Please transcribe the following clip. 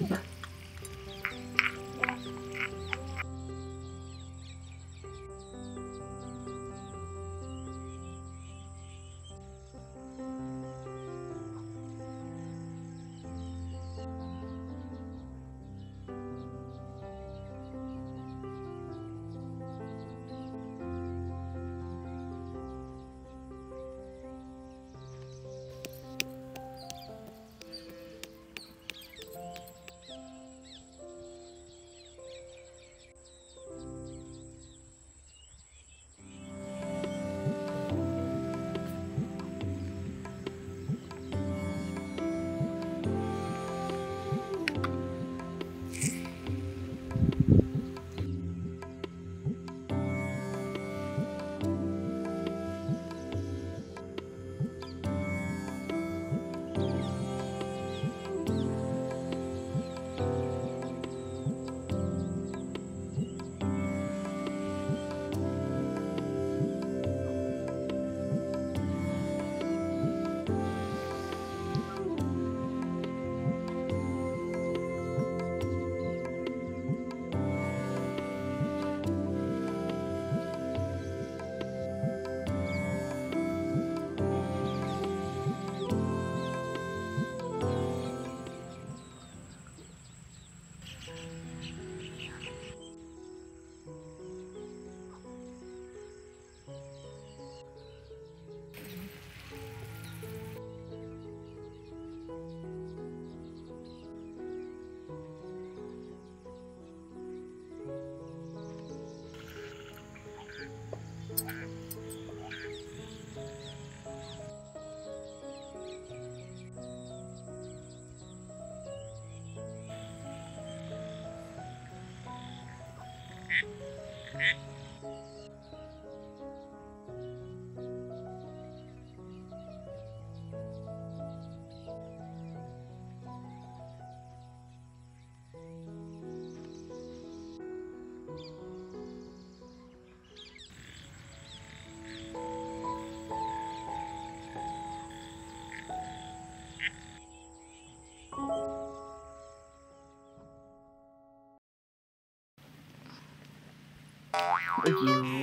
Goodbye. If you.